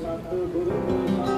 ਸਤਿਗੁਰੂ